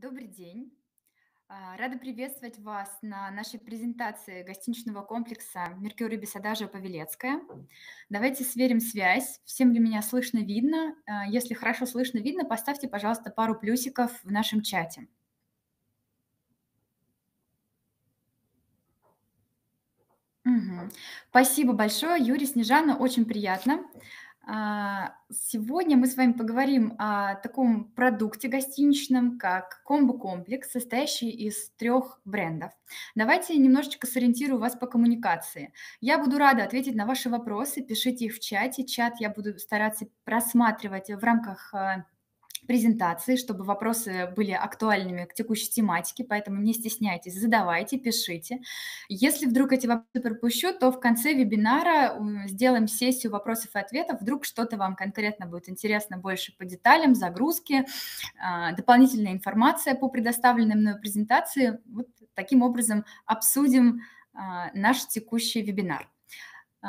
Добрый день. А, Рада приветствовать вас на нашей презентации гостиничного комплекса «Меркюр Ибис Адажио Павелецкая». Давайте сверим связь. Всем ли меня слышно, видно? А, Если хорошо слышно, видно, поставьте, пожалуйста, пару плюсиков в нашем чате. Мгм. Спасибо большое, Юрий, Снежана, очень приятно. А, Сегодня мы с вами поговорим о таком продукте гостиничном, как комбо-комплекс, состоящий из трех брендов. Давайте немножечко сориентирую вас по коммуникации. Я буду рада ответить на ваши вопросы, пишите их в чате. Чат я буду стараться просматривать в рамках а, презентации, чтобы вопросы были актуальными к текущей тематике, поэтому не стесняйтесь, задавайте, пишите. Если вдруг эти вопросы пропущу, то в конце вебинара сделаем сессию вопросов и ответов. Вдруг что-то вам конкретно будет интересно больше по деталям, загрузки, а, дополнительная информация по предоставленной мной презентации. Вот таким образом обсудим а, наш текущий вебинар.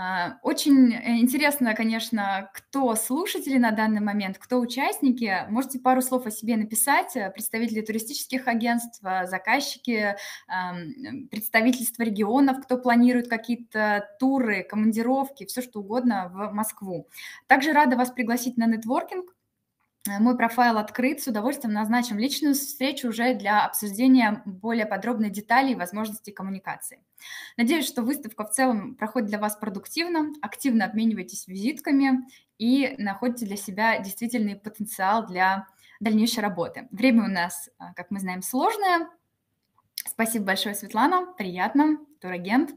А, очень э, интересно, конечно, кто слушатели на данный момент, кто участники. Можете пару слов о себе написать. Э, представители туристических агентств, э, заказчики, представительства регионов, кто планирует какие-то туры, командировки, все что угодно в Москву. Также рада вас пригласить на нетворкинг. Э, мой профайл открыт, с удовольствием назначим личную встречу уже для обсуждения более подробной деталей и возможностей коммуникации. Надеюсь, что выставка в целом проходит для вас продуктивно, активно обменивайтесь визитками и находите для себя действительный потенциал для дальнейшей работы. Время у нас, э, как мы знаем, сложное. Спасибо большое, Светлана. Приятно. Турагент.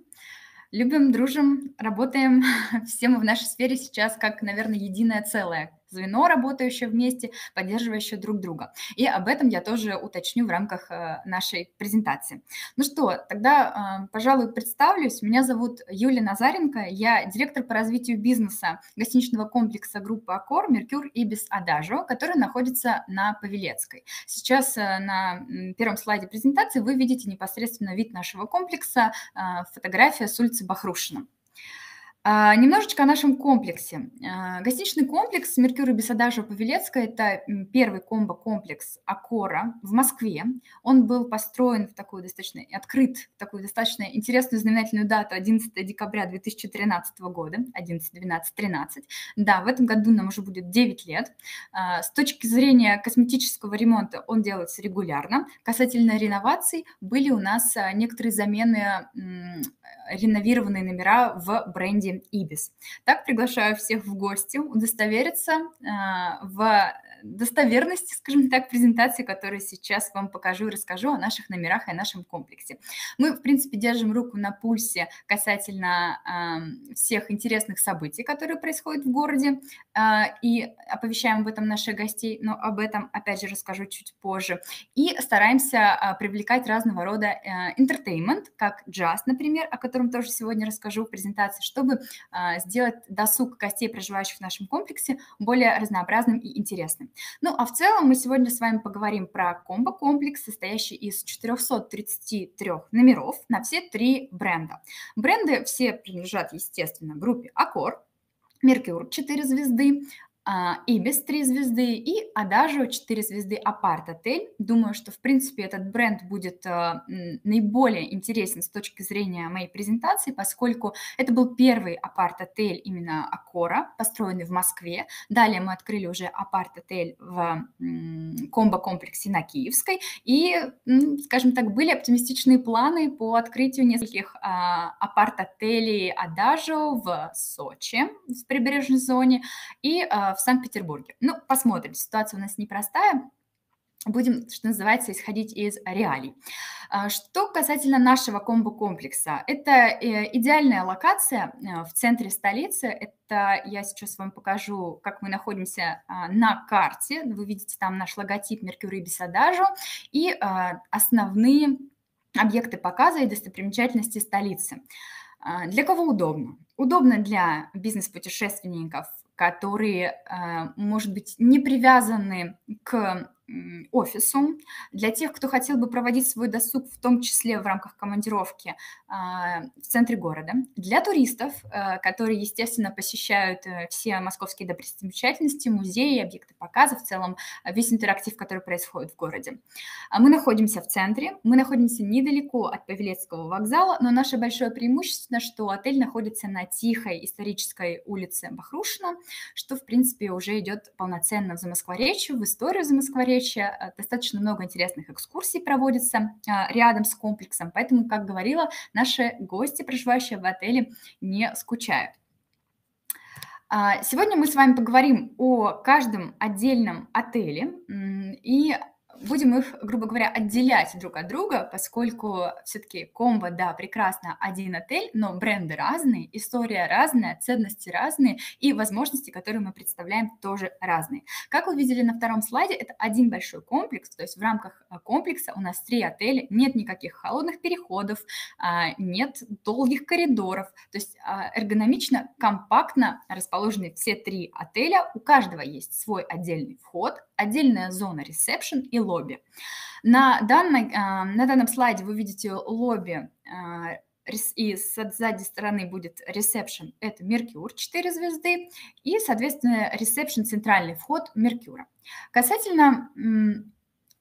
Любим, дружим, работаем. Все мы в нашей сфере сейчас как, наверное, единое целое звено, работающее вместе, поддерживающее друг друга. И об этом я тоже уточню в рамках э, нашей презентации. Ну что, тогда, э, пожалуй, представлюсь. Меня зовут Юлия Назаренко, я директор по развитию бизнеса гостиничного комплекса группы Аккор «Меркюр Ибис Адажо», который находится на Павелецкой. Сейчас э, на первом слайде презентации вы видите непосредственно вид нашего комплекса, фотография с улицы Бахрушина. А, немножечко о нашем комплексе. А, гостиничный комплекс «Меркюр Бесадажа Павелецкая» – это первый комбо-комплекс Акора в Москве. Он был построен в такую достаточно, открыт в такую достаточно интересную знаменательную дату 11 декабря 2013 года, 11, 12, 13. Да, в этом году нам уже будет 9 лет. А, с точки зрения косметического ремонта он делается регулярно. Касательно реноваций были у нас некоторые замены реновированные номера в бренде Ibis. Так приглашаю всех в гости удостовериться э, в достоверности, скажем так, презентации, которую сейчас вам покажу и расскажу о наших номерах и о нашем комплексе. Мы, в принципе, держим руку на пульсе касательно э, всех интересных событий, которые происходят в городе, э, и оповещаем об этом наших гостей, но об этом, опять же, расскажу чуть позже. И стараемся э, привлекать разного рода э, entertainment, как джаз, например, о котором тоже сегодня расскажу в презентации, чтобы э, сделать досуг гостей, проживающих в нашем комплексе, более разнообразным и интересным. Ну, а в целом мы сегодня с вами поговорим про комбо-комплекс, состоящий из 433 номеров на все три бренда. Бренды все принадлежат, естественно, группе Accor, Меркюр 4 звезды, Ибис а, 3 звезды и Adagio 4 звезды Апарт Отель. Думаю, что, в принципе, этот бренд будет а, наиболее интересен с точки зрения моей презентации, поскольку это был первый Апарт Отель именно Акора, построенный в Москве. Далее мы открыли уже Апарт Отель в комбо-комплексе на Киевской. И, скажем так, были оптимистичные планы по открытию нескольких а, Апарт Отелей Adagio в Сочи, в прибрежной зоне, и в Санкт-Петербурге. Ну, посмотрим, ситуация у нас непростая. Будем, что называется, исходить из реалий. А, что касательно нашего комбо-комплекса, это э, идеальная локация э, в центре столицы. Это я сейчас вам покажу, как мы находимся а, на карте. Вы видите там наш логотип Меркюри Бесадажу и а, основные объекты показа и достопримечательности столицы. Для кого удобно? Удобно для бизнес-путешественников, которые, а, может быть, не привязаны к офису, для тех, кто хотел бы проводить свой досуг, в том числе в рамках командировки а, в центре города, для туристов, э, которые, естественно, посещают э, все московские достопримечательности, музеи, объекты показа, в целом весь интерактив, который происходит в городе. А мы находимся в центре, мы находимся недалеко от Павелецкого вокзала, но наше большое преимущество, что отель находится на тихой исторической улице Бахрушина, что, в принципе, уже идет полноценно в Замоскворечье, в историю Замоскворечья. Э, достаточно много интересных экскурсий проводится э, рядом с комплексом, поэтому, как говорила, наши гости, проживающие в отеле, не скучают. А, сегодня мы с вами поговорим о каждом отдельном отеле и будем их, грубо говоря, отделять друг от друга, поскольку все-таки комбо, да, прекрасно, один отель, но бренды разные, история разная, ценности разные, и возможности, которые мы представляем, тоже разные. Как вы видели на втором слайде, это один большой комплекс, то есть в рамках э, комплекса у нас три отеля, нет никаких холодных переходов, а, нет долгих коридоров, то есть а, эргономично, компактно расположены все три отеля, у каждого есть свой отдельный вход, отдельная зона ресепшн и лобби. На, данной, а, на данном слайде вы видите лобби а, и с сзади стороны будет ресепшн, это Меркюр, 4 звезды, и, соответственно, ресепшн, центральный вход Меркюра. Касательно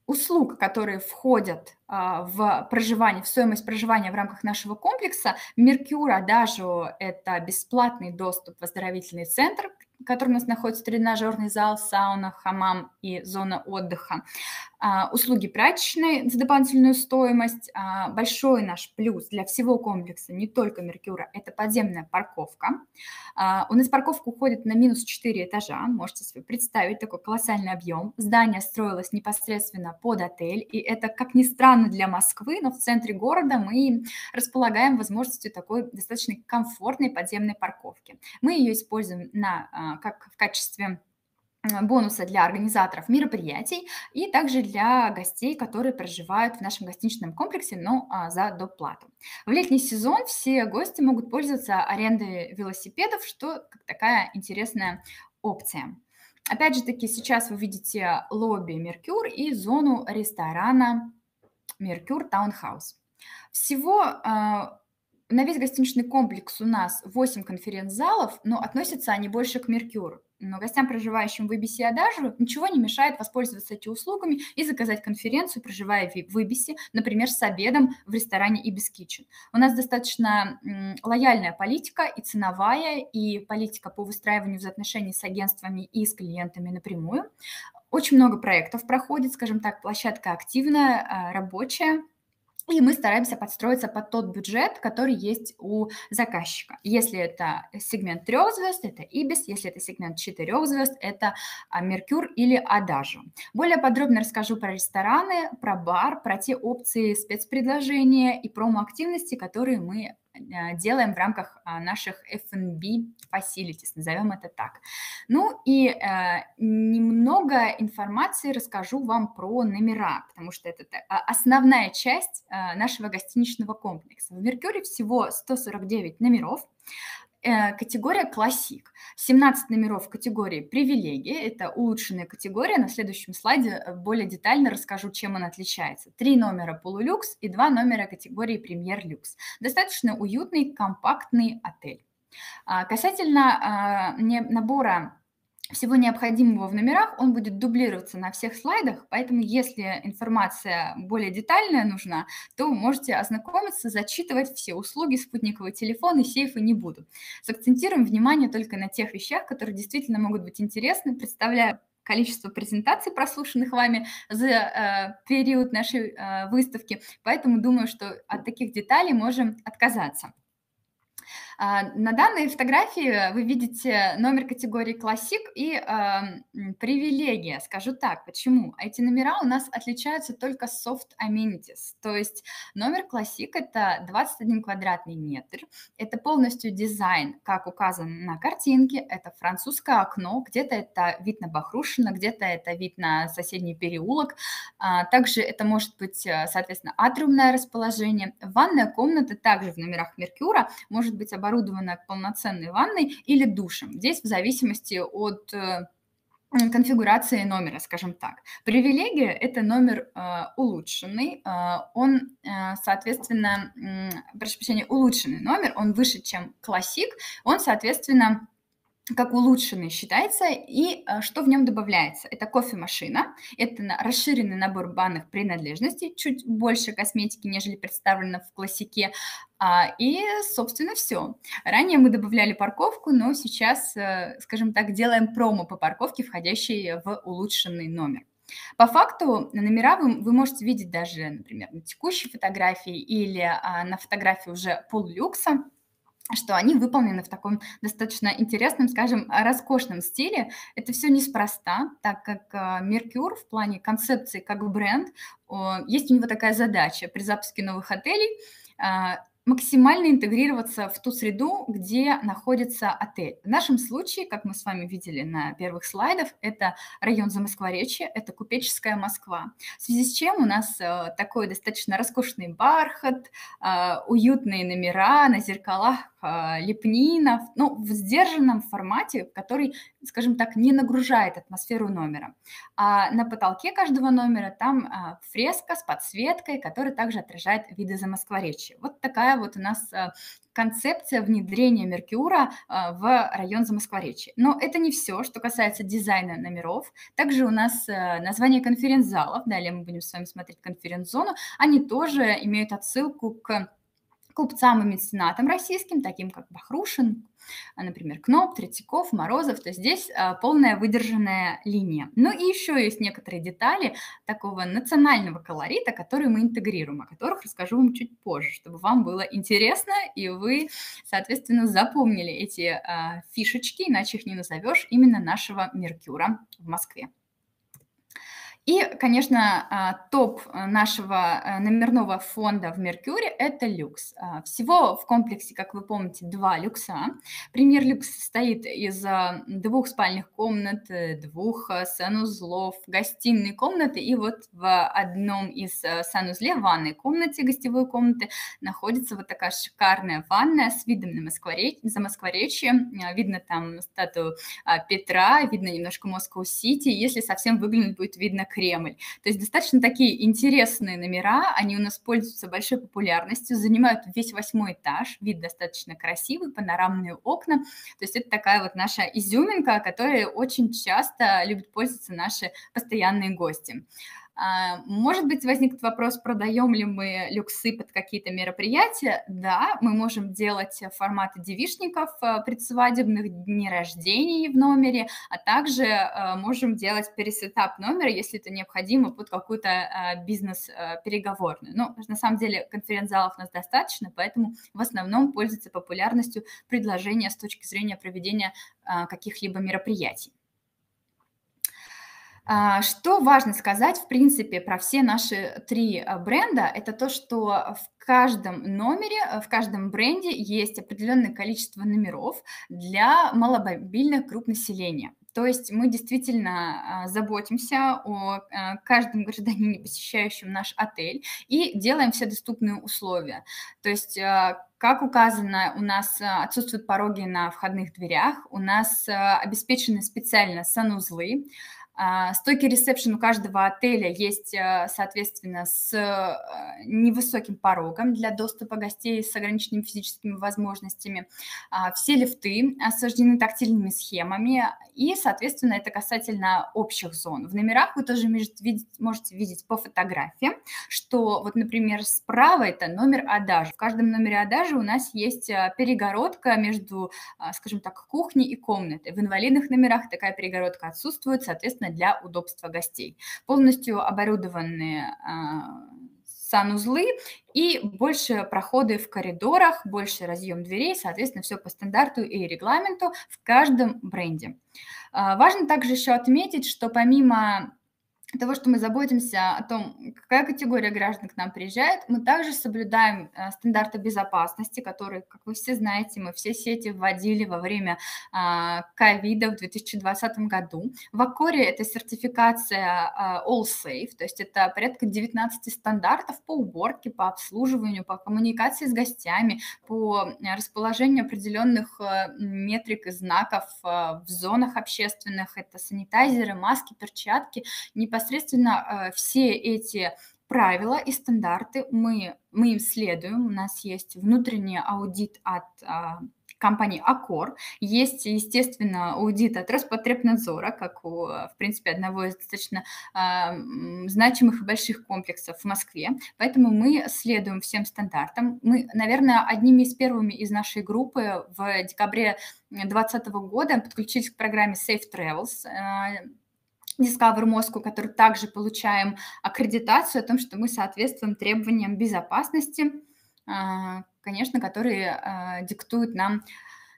услуг, которые входят а, в проживание, в стоимость проживания в рамках нашего комплекса, Меркюра даже это бесплатный доступ в оздоровительный центр, в котором у нас находится тренажерный зал, сауна, хамам и зона отдыха. А, услуги прачечной за дополнительную стоимость. А, большой наш плюс для всего комплекса, не только Меркюра, это подземная парковка. А, у нас парковка уходит на минус 4 этажа, можете себе представить такой колоссальный объем. Здание строилось непосредственно под отель, и это, как ни странно для Москвы, но в центре города мы располагаем возможностью такой достаточно комфортной подземной парковки. Мы ее используем на, как в качестве бонусы для организаторов мероприятий и также для гостей, которые проживают в нашем гостиничном комплексе, но а, за доплату. В летний сезон все гости могут пользоваться арендой велосипедов, что такая интересная опция. Опять же таки, сейчас вы видите лобби Mercure и зону ресторана Mercure Townhouse. Всего а, на весь гостиничный комплекс у нас 8 конференц-залов, но относятся они больше к Меркюру. Но гостям, проживающим в Ибисе и Adagio, ничего не мешает воспользоваться этими услугами и заказать конференцию, проживая в Ибисе, например, с обедом в ресторане Ibis Kitchen. У нас достаточно лояльная политика и ценовая, и политика по выстраиванию взаимоотношений с агентствами и с клиентами напрямую. Очень много проектов проходит, скажем так, площадка активная, а, рабочая, и мы стараемся подстроиться под тот бюджет, который есть у заказчика. Если это сегмент трех звезд, это Ибис. Если это сегмент четырех звезд, это Меркюр или Адажу. Более подробно расскажу про рестораны, про бар, про те опции спецпредложения и промо-активности, которые мы а, делаем в рамках а, наших F&B facilities, назовем это так. Ну и э, немного информации расскажу вам про номера, потому что это а, основная часть э, нашего гостиничного комплекса. В Меркюре всего 149 номеров. Э, категория классик. 17 номеров категории привилегии. Это улучшенная категория. На следующем слайде э, более детально расскажу, чем она отличается. Три номера полулюкс и два номера категории премьер-люкс. Достаточно уютный, компактный отель. А, касательно а, набора всего необходимого в номерах, он будет дублироваться на всех слайдах, поэтому если информация более детальная нужна, то можете ознакомиться, зачитывать все услуги, спутниковый телефон и сейфы не буду. Сакцентируем внимание только на тех вещах, которые действительно могут быть интересны, представляя количество презентаций, прослушанных вами за э, период нашей э, выставки, поэтому думаю, что от таких деталей можем отказаться. А, на данной фотографии вы видите номер категории «Классик» и э, «Привилегия». Скажу так, почему? Эти номера у нас отличаются только soft amenities, то есть номер «Классик» — это 21 квадратный метр, это полностью дизайн, как указано на картинке, это французское окно, где-то это вид на Бахрушино, где-то это вид на соседний переулок, а, также это может быть, э, соответственно, атриумное расположение. Ванная комната также в номерах Меркюра может быть оборудована оборудована полноценной ванной или душем. Здесь в зависимости от э, конфигурации номера, скажем так. Привилегия– это номер э, улучшенный, э, он, э, соответственно, э, прошу прощения, улучшенный номер, он выше, чем классик, он, соответственно, как улучшенный считается, и а, что в нем добавляется? Это кофемашина, это расширенный набор банных принадлежностей, чуть больше косметики, нежели представлено в классике, а, и, собственно, все. Ранее мы добавляли парковку, но сейчас, э, скажем так, делаем промо по парковке, входящей в улучшенный номер. По факту номера вы, вы можете видеть даже, например, на текущей фотографии или а, на фотографии уже полулюкса что они выполнены в таком достаточно интересном, скажем, роскошном стиле. Это все неспроста, так как Mercure в плане концепции как бренд, есть у него такая задача при запуске новых отелей а, максимально интегрироваться в ту среду, где находится отель. В нашем случае, как мы с вами видели на первых слайдах, это район Замоскворечья, это купеческая Москва. В связи с чем у нас э, такой достаточно роскошный бархат, уютные номера на зеркалах лепнинов, ну, в сдержанном формате, который, скажем так, не нагружает атмосферу номера. А на потолке каждого номера там фреска с подсветкой, которая также отражает виды Замоскворечья. Вот такая вот у нас э, концепция внедрения Меркюра в район Замоскворечья. Но это не все, что касается дизайна номеров. Также у нас название конференц-залов, далее мы будем с вами смотреть конференц-зону, они тоже имеют отсылку к купцам и меценатам российским, таким как Бахрушин, а, например, Кноп, Третьяков, Морозов, то здесь а, полная выдержанная линия. Ну и еще есть некоторые детали такого национального колорита, которые мы интегрируем, о которых расскажу вам чуть позже, чтобы вам было интересно и вы, соответственно, запомнили эти а, фишечки, иначе их не назовешь, именно нашего Меркюра в Москве. И, конечно, а, топ э, нашего э, номерного фонда в Меркюре – это люкс. А, всего в комплексе, как вы помните, два люкса. Премьер люкс состоит из а, двух спальных комнат, э, двух санузлов, гостиной комнаты, и вот в одном из санузле, ванной комнате, гостевой комнаты, находится вот такая шикарная ванная с видом на Москворечье, за Москворечье. Видно там статую Петра, видно немножко Москву-Сити. Если совсем выглянуть, будет видно Кремль. То есть достаточно такие интересные номера, они у нас пользуются большой популярностью, занимают весь восьмой этаж, вид достаточно красивый, панорамные окна. То есть это такая вот наша изюминка, которой очень часто любят пользоваться наши постоянные гости. А, может быть, возникнет вопрос, продаем ли мы люксы под какие-то мероприятия. Да, мы можем делать форматы девишников, э, предсвадебных дней рождений в номере, а также э, можем делать пересетап номера, если это необходимо под какую-то э, бизнес-переговорную. Но на самом деле конференц-залов у нас достаточно, поэтому в основном пользуется популярностью предложения с точки зрения проведения каких-либо мероприятий. А, что важно сказать, в принципе, про все наши три а, бренда, это то, что в каждом номере, э, в каждом бренде есть определенное количество номеров для маломобильных групп населения. То есть мы действительно а, заботимся о каждом гражданине, посещающем наш отель, и делаем все доступные условия. То есть как указано, у нас отсутствуют пороги на входных дверях, у нас обеспечены специально санузлы, стойки ресепшн у каждого отеля есть, э, соответственно, с э, невысоким порогом для доступа гостей с ограниченными физическими возможностями. А, все лифты осаждены тактильными схемами, и, соответственно, это касательно общих зон. В номерах вы тоже можете видеть, по фотографиям, что вот, например, справа это номер адажа. В каждом номере адажа у нас есть э, перегородка между, скажем так, кухней и комнатой. В инвалидных номерах такая перегородка отсутствует, соответственно, для удобства гостей. Полностью оборудованные а, санузлы и больше проходы в коридорах, больше разъем дверей, соответственно, все по стандарту и регламенту в каждом бренде. А, важно также еще отметить, что помимо того, что мы заботимся о том, какая категория граждан к нам приезжает, мы также соблюдаем э, стандарты безопасности, которые, как вы все знаете, мы все сети вводили во время а, ковида в 2020 году. В Акоре это сертификация а, All Safe, то есть это порядка 19 стандартов по уборке, по обслуживанию, по коммуникации с гостями, по расположению определенных э, метрик и знаков э, в зонах общественных. Это санитайзеры, маски, перчатки, непосредственно непосредственно э, все эти правила и стандарты мы, мы им следуем. У нас есть внутренний аудит от а, компании Акор. Есть, естественно, аудит от Роспотребнадзора, как у, в принципе, одного из достаточно э, значимых и больших комплексов в Москве. Поэтому мы следуем всем стандартам. Мы, наверное, одними из первыми из нашей группы в декабре 2020 года подключились к программе Safe Travels. Э, Discover Moscow, который также получаем аккредитацию о том, что мы соответствуем требованиям безопасности, а, конечно, которые а, диктуют нам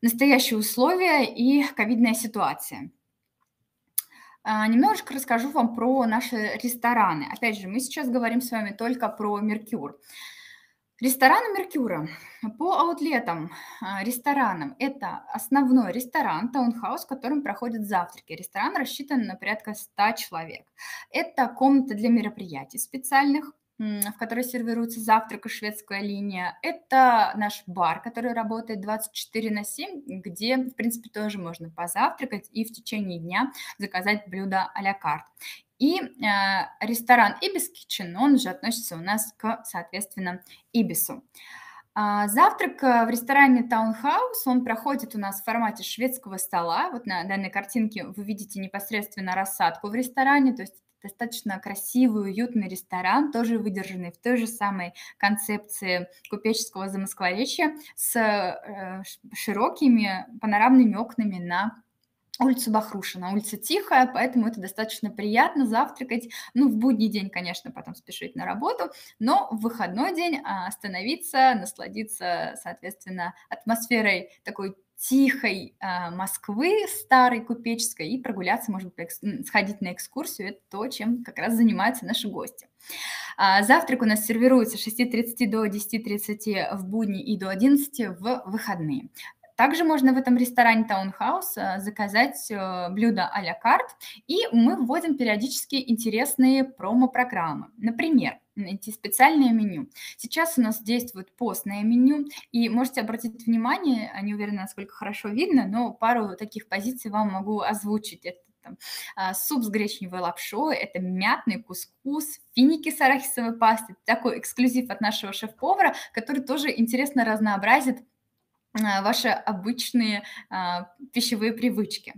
настоящие условия и ковидная ситуация. А, немножечко расскажу вам про наши рестораны. Опять же, мы сейчас говорим с вами только про Меркюр. Рестораны Меркюра. По аутлетам, а, ресторанам, это основной ресторан, таунхаус, в котором проходят завтраки. Ресторан рассчитан на порядка 100 человек. Это комната для мероприятий специальных, в которой сервируется завтрак и шведская линия. Это наш бар, который работает 24 на 7, где, в принципе, тоже можно позавтракать и в течение дня заказать блюдо а-ля карт. И э, ресторан Ibis Kitchen, он же относится у нас к, соответственно, Ибису. А завтрак э, в ресторане Таунхаус, он проходит у нас в формате шведского стола. Вот на данной картинке вы видите непосредственно рассадку в ресторане, то есть достаточно красивый, уютный ресторан, тоже выдержанный в той же самой концепции купеческого замоскворечья с э, широкими панорамными окнами на улицу Бахрушина. Улица тихая, поэтому это достаточно приятно завтракать. Ну, в будний день, конечно, потом спешить на работу, но в выходной день а, остановиться, насладиться, соответственно, атмосферой такой тихой э, Москвы, старой купеческой, и прогуляться, может быть, сходить на экскурсию. Это то, чем как раз занимаются наши гости. А, завтрак у нас сервируется с 6.30 до 10.30 в будни и до 11 в выходные. Также можно в этом ресторане Townhouse э, заказать блюдо à la carte, и мы вводим периодически интересные промо-программы. Например, найти специальное меню. Сейчас у нас действует постное меню, и можете обратить внимание, не уверена, насколько хорошо видно, но пару таких позиций вам могу озвучить. Это там, а, суп с гречневой лапшой, это мятный кускус, финики с арахисовой пастой, такой эксклюзив от нашего шеф-повара, который тоже интересно разнообразит а, ваши обычные а, пищевые привычки.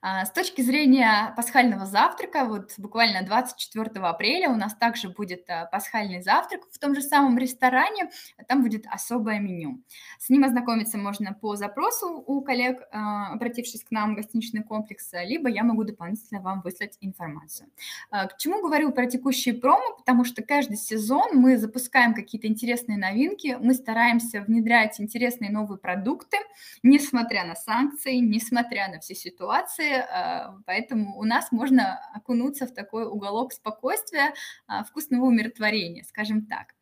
А, с точки зрения пасхального завтрака, вот буквально 24 апреля у нас также будет а, пасхальный завтрак в том же самом ресторане, там будет особое меню. С ним ознакомиться можно по запросу у коллег, а, обратившись к нам в гостиничный комплекс, либо я могу дополнительно вам выслать информацию. К чему говорю про текущие промо? Потому что каждый сезон мы запускаем какие-то интересные новинки, мы стараемся внедрять интересные новые продукты, несмотря на санкции, несмотря на все ситуации, а, поэтому у нас можно окунуться в такой уголок спокойствия, а, вкусного умиротворения, скажем так.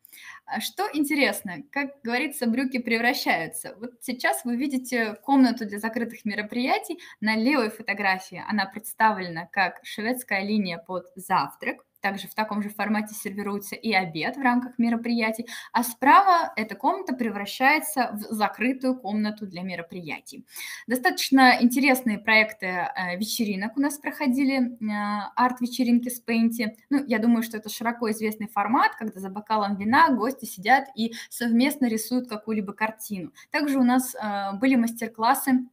А что интересно, как говорится, брюки превращаются. Вот сейчас вы видите комнату для закрытых мероприятий. На левой фотографии она представлена как шведская линия под завтрак. Также в таком же формате сервируется и обед в рамках мероприятий. А справа эта комната превращается в закрытую комнату для мероприятий. Достаточно интересные проекты э, вечеринок у нас проходили, э, арт-вечеринки с Пейнти. Ну, я думаю, что это широко известный формат, когда за бокалом вина гости сидят и совместно рисуют какую-либо картину. Также у нас э, были мастер-классы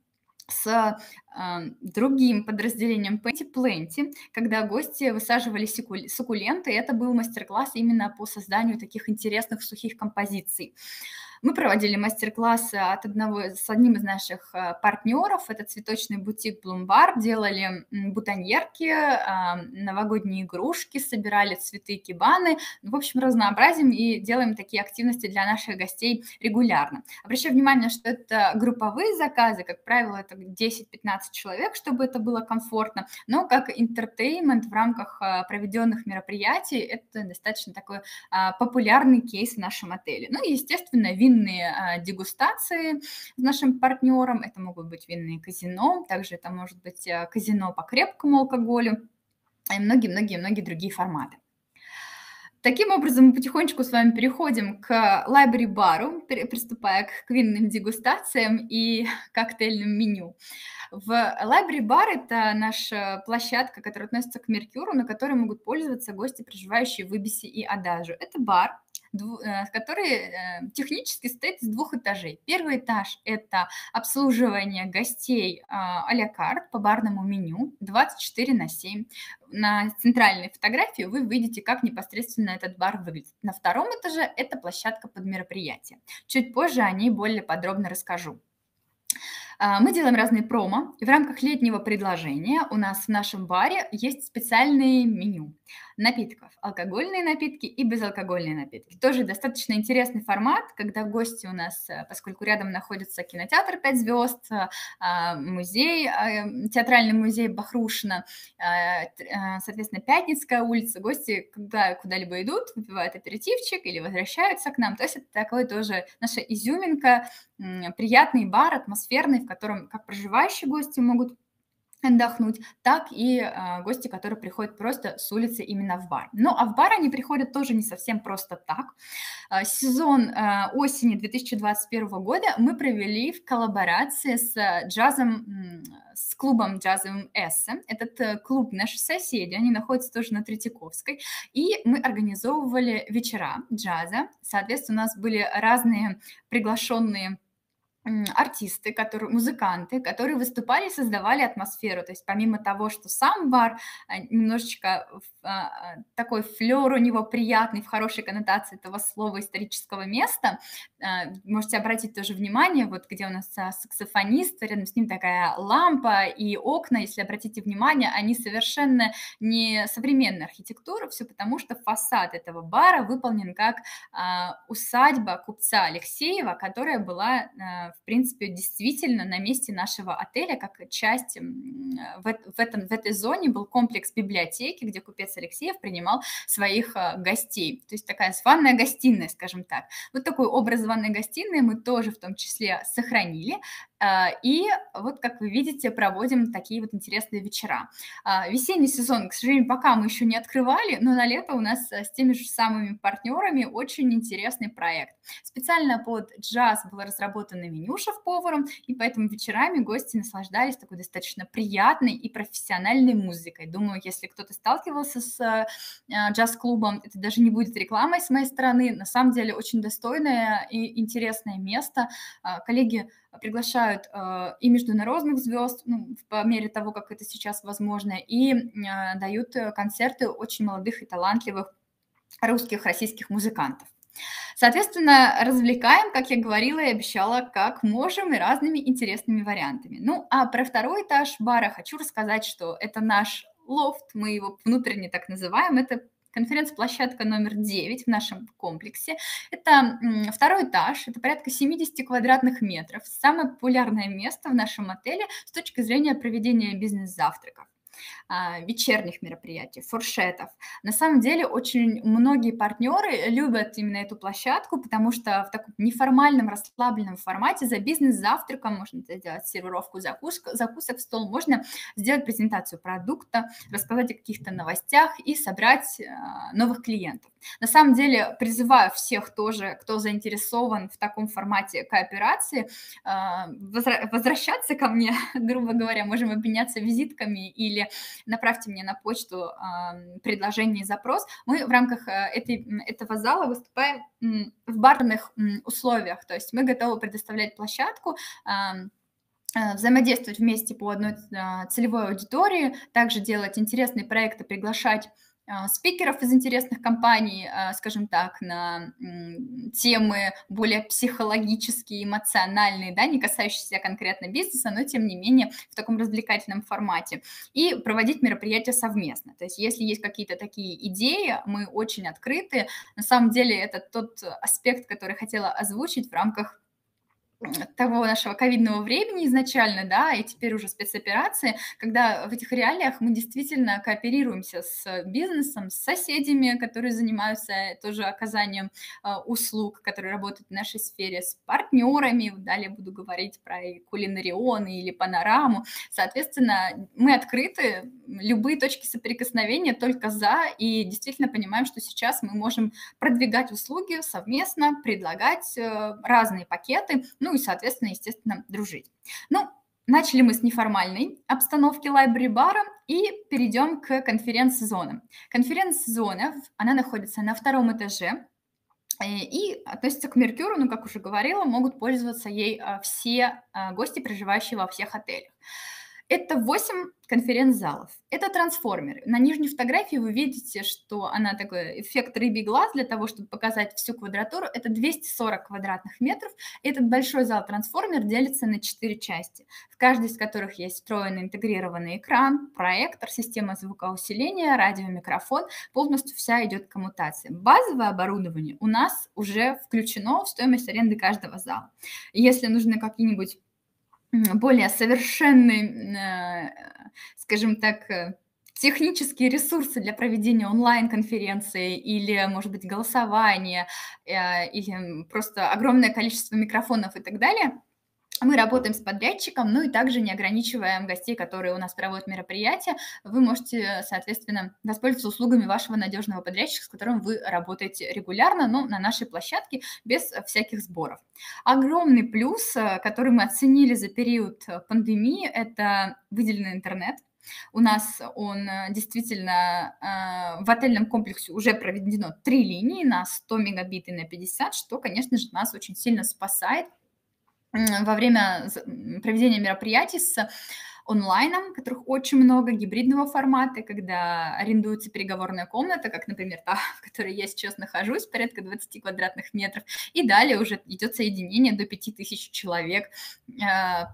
с э, другим подразделением Plenty Plenty, когда гости высаживали суккуленты, это был мастер-класс именно по созданию таких интересных сухих композиций. Мы проводили мастер-классы от одного, с одним из наших э, партнеров, это цветочный бутик Блумбар, делали бутоньерки, а, новогодние игрушки, собирали цветы кибаны, ну, в общем, разнообразим и делаем такие активности для наших гостей регулярно. Обращаю внимание, что это групповые заказы, как правило, это 10-15 человек, чтобы это было комфортно, но как интертеймент в рамках э, проведенных мероприятий это достаточно такой популярный кейс в нашем отеле. Ну и, естественно, винные а, дегустации с нашим партнером. Это могут быть винные казино, также это может быть а, казино по крепкому алкоголю и многие-многие-многие другие форматы. Таким образом, мы потихонечку с вами переходим к лайбрери-бару, приступая к винным дегустациям и коктейльным меню. В Bar это наша площадка, которая относится к Меркюру, на которой могут пользоваться гости, проживающие в Ибисе и Адажу. Это бар, который э, технически состоит из двух этажей. Первый этаж – это обслуживание гостей а-ля карт по барному меню 24 на 7. На центральной фотографии вы видите, как непосредственно этот бар выглядит. На втором этаже – это площадка под мероприятие. Чуть позже о ней более подробно расскажу. А, мы делаем разные промо, и в рамках летнего предложения у нас в нашем баре есть специальное меню напитков. Алкогольные напитки и безалкогольные напитки. Тоже достаточно интересный формат, когда гости у нас, э, поскольку рядом находится кинотеатр «Пять звезд», э, а, музей, э, театральный музей Бахрушина, соответственно, Пятницкая улица, гости, когда куда-либо идут, выпивают аперитивчик или возвращаются к нам. То есть это такой тоже наша изюминка, приятный бар, атмосферный, в котором как проживающие гости могут отдохнуть, так и э, гости, которые приходят просто с улицы именно в бар. Ну, а в бар они приходят тоже не совсем просто так. Э, сезон э, осени 2021 года мы провели в коллаборации с джазом, с клубом джазовым Эссе. Этот э, клуб наши соседи, они находятся тоже на Третьяковской. И мы организовывали вечера джаза. Соответственно, у нас были разные приглашенные артисты, которые, музыканты, которые выступали, создавали атмосферу. То есть помимо того, что сам бар а, немножечко а, а, такой флер у него приятный, в хорошей коннотации этого слова исторического места, можете обратить тоже внимание, вот где у нас саксофонист, рядом с ним такая лампа и окна, если обратите внимание, они совершенно не современная архитектура, все потому что фасад этого бара выполнен как усадьба купца Алексеева, которая была в принципе, действительно на месте нашего отеля, как часть в, в, этом, в этой зоне был комплекс библиотеки, где купец Алексеев принимал своих а, гостей. То есть такая ванная гостиная, скажем так. Вот такой образ ванной гостиной мы тоже в том числе сохранили. А, и вот, как вы видите, проводим такие вот интересные вечера. А, весенний сезон, к сожалению, пока мы еще не открывали, но на лето у нас с теми же самыми партнерами очень интересный проект. Специально под джаз было разработано меню шеф-поваром, и поэтому вечерами гости наслаждались такой достаточно приятной и профессиональной музыкой. Думаю, если кто-то сталкивался с джаз-клубом, это даже не будет рекламой с моей стороны. На самом деле очень достойное и интересное место. Коллеги приглашают э, и международных звезд, ну, по мере того, как это сейчас возможно, и э, дают концерты очень молодых и талантливых русских, российских музыкантов. Соответственно, развлекаем, как я говорила и обещала, как можем и разными интересными вариантами. Ну, а про второй этаж бара хочу рассказать, что это наш лофт, мы его внутренне так называем, это конференц-площадка номер 9 в нашем комплексе. Это второй этаж, это порядка 70 квадратных метров. Самое популярное место в нашем отеле с точки зрения проведения бизнес-завтраков. А, вечерних мероприятий, фуршетов. На самом деле очень многие партнеры любят именно эту площадку, потому что в таком неформальном, расслабленном формате за бизнес-завтраком можно сделать сервировку закусок, закусок в стол, можно сделать презентацию продукта, рассказать о каких-то новостях и собрать а, новых клиентов. На самом деле призываю всех тоже, кто заинтересован в таком формате кооперации, а, возвращаться ко мне, грубо говоря, можем обменяться визитками или направьте мне на почту предложение и запрос. Мы в рамках э, этой, этого зала выступаем в барных условиях, то есть мы готовы предоставлять площадку, взаимодействовать вместе по одной а, целевой аудитории, также делать интересные проекты, приглашать а, спикеров из интересных компаний, а, скажем так, на темы более психологические, эмоциональные, да, не касающиеся конкретно бизнеса, но тем не менее в таком развлекательном формате. И проводить мероприятия совместно. То есть если есть какие-то такие идеи, мы очень открыты. На самом деле это тот аспект, который хотела озвучить в рамках того нашего ковидного времени изначально, да, и теперь уже спецоперации, когда в этих реалиях мы действительно кооперируемся с бизнесом, с соседями, которые занимаются тоже оказанием э, услуг, которые работают в нашей сфере, с партнерами, далее буду говорить про и кулинарион или панораму. Соответственно, мы открыты, любые точки соприкосновения только за, и действительно понимаем, что сейчас мы можем продвигать услуги совместно, предлагать э, разные пакеты, ну и, соответственно, естественно, дружить. Ну, начали мы с неформальной обстановки лайбрери-бара и перейдем к конференц-зонам. Конференц-зона, она находится на втором этаже, э, и относится к Меркюру, ну, как уже говорила, могут пользоваться ей а, все а, гости, проживающие во всех отелях. Это 8 конференц-залов. Это трансформеры. На нижней фотографии вы видите, что она такой эффект рыбий глаз для того, чтобы показать всю квадратуру. Это 240 квадратных метров. Этот большой зал-трансформер делится на 4 части, в каждой из которых есть встроенный интегрированный экран, проектор, система звукоусиления, радиомикрофон. Полностью вся идет коммутация. Базовое оборудование у нас уже включено в стоимость аренды каждого зала. Если нужны какие-нибудь более совершенные, э, скажем так, э, технические ресурсы для проведения онлайн-конференции или, может быть, голосования, э, или просто огромное количество микрофонов и так далее – мы работаем с подрядчиком, ну и также не ограничиваем гостей, которые у нас проводят мероприятия. Вы можете, соответственно, воспользоваться услугами вашего надежного подрядчика, с которым вы работаете регулярно, но на нашей площадке без всяких сборов. Огромный плюс, э, который мы оценили за период пандемии, это выделенный интернет. У нас он э, действительно э, в отельном комплексе уже проведено три линии на 100 мегабит и на 50, что, конечно же, нас очень сильно спасает во время проведения мероприятий с онлайном, которых очень много, гибридного формата, когда арендуется переговорная комната, как, например, та, в которой я сейчас нахожусь, порядка 20 квадратных метров, и далее уже идет соединение до 5000 человек э,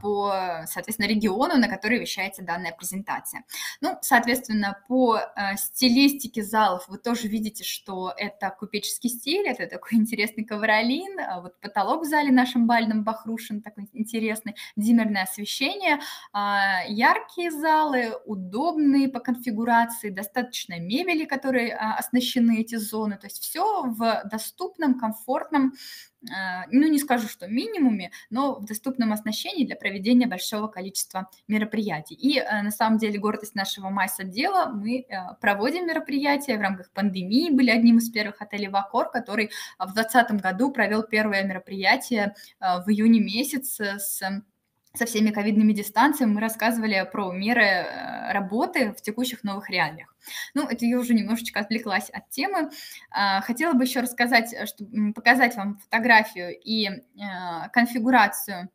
по, соответственно, региону, на который вещается данная презентация. Ну, соответственно, по э, стилистике залов вы тоже видите, что это купеческий стиль, это такой интересный ковролин, а вот потолок в зале нашем бальном бахрушин, такой интересный, диммерное освещение, а, яркие залы, удобные по конфигурации, достаточно мебели, которые а, оснащены эти зоны. То есть все в доступном, комфортном, а, ну не скажу, что минимуме, но в доступном оснащении для проведения большого количества мероприятий. И а, на самом деле гордость нашего майс-отдела, мы проводим мероприятия в рамках пандемии, были одним из первых отелей Вакор, который в 2020 году провел первое мероприятие в июне месяце с со всеми ковидными дистанциями мы рассказывали про меры э, работы в текущих новых реалиях. Ну, это я уже немножечко отвлеклась от темы. А, хотела бы еще рассказать, э, показать вам фотографию и э, конфигурацию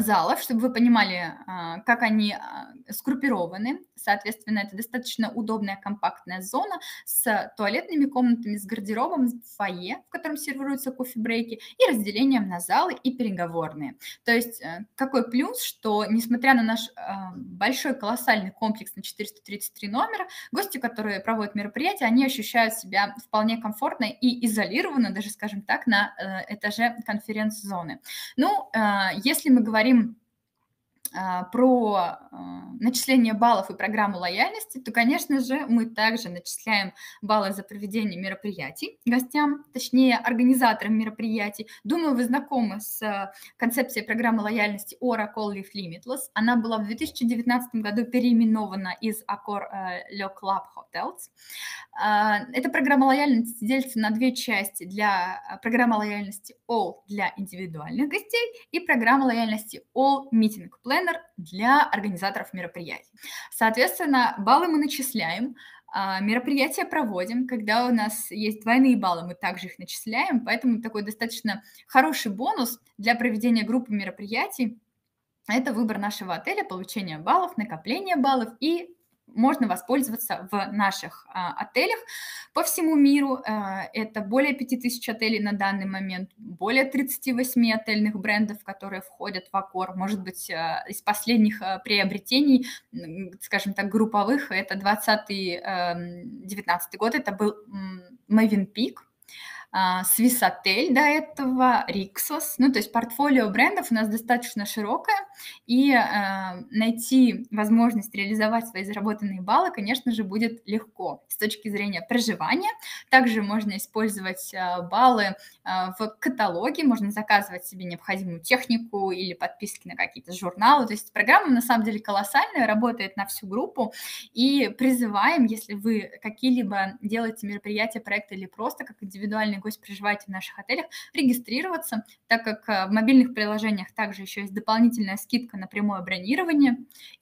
залов, чтобы вы понимали, а, как они а, сгруппированы. Соответственно, это достаточно удобная компактная зона с туалетными комнатами, с гардеробом, с фойе, в котором сервируются кофе-брейки, и разделением на залы и переговорные. То есть э, какой плюс, что несмотря на наш а, большой колоссальный комплекс на 433 номера, гости, которые проводят мероприятия, они ощущают себя вполне комфортно и изолированно, даже, скажем так, на э, этаже конференц-зоны. Ну, э, если мы говорим говорим а, про а, начисление баллов и программу лояльности, то, конечно же, мы также начисляем баллы за проведение мероприятий гостям, точнее, организаторам мероприятий. Думаю, вы знакомы с а, концепцией программы лояльности Oracle Live Limitless. Она была в 2019 году переименована из Accor Le Club Hotels. Эта программа лояльности делится на две части. Для программы лояльности All для индивидуальных гостей и программа лояльности All Meeting Plan тренер для организаторов мероприятий. Соответственно, баллы мы начисляем, а, мероприятия проводим, когда у нас есть двойные баллы, мы также их начисляем, поэтому такой достаточно хороший бонус для проведения группы мероприятий – это выбор нашего отеля, получение баллов, накопление баллов и можно воспользоваться в наших а, отелях по всему миру. А, это более 5000 отелей на данный момент, более 38 отельных брендов, которые входят в Аккор. Может быть, а, из последних а, приобретений, скажем так, групповых, это 20-19 эм, год, это был Maven Peak, Свисотель до этого, Риксос. Ну, то есть портфолио брендов у нас достаточно широкое, и э, найти возможность реализовать свои заработанные баллы, конечно же, будет легко с точки зрения проживания. Также можно использовать э, баллы в каталоге, можно заказывать себе необходимую технику или подписки на какие-то журналы. То есть программа на самом деле колоссальная, работает на всю группу, и призываем, если вы какие-либо делаете мероприятия, проекты или просто как индивидуальный гость проживаете в наших отелях, регистрироваться, так как э, в мобильных приложениях также еще есть дополнительная скидка на прямое бронирование.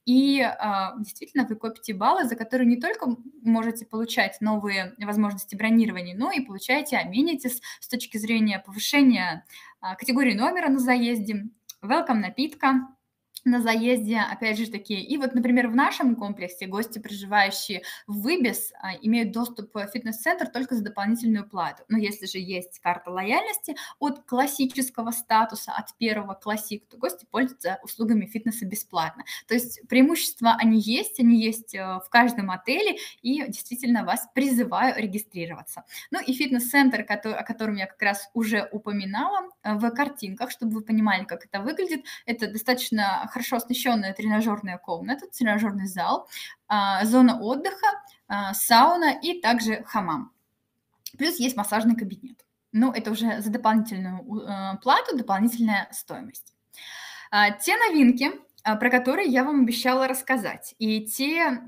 И э, действительно вы копите баллы, за которые не только можете получать новые возможности бронирования, но и получаете аминитис с точки зрения повышения э, категории номера на заезде, welcome напитка, на заезде, опять же таки. И вот, например, в нашем комплексе гости, проживающие в Выбес, а, имеют доступ в фитнес-центр только за дополнительную плату. Но если же есть карта лояльности от классического статуса, от первого классик, то гости пользуются услугами фитнеса бесплатно. То есть преимущества они есть, они есть э, в каждом отеле, и действительно вас призываю регистрироваться. Ну и фитнес-центр, о котором я как раз уже упоминала, э, в картинках, чтобы вы понимали, как это выглядит, это достаточно хорошо оснащенная тренажерная комната, тренажерный зал, а, зона отдыха, а, сауна и также хамам. Плюс есть массажный кабинет. Ну, это уже за дополнительную э, плату, дополнительная стоимость. А, те новинки, про которые я вам обещала рассказать. И те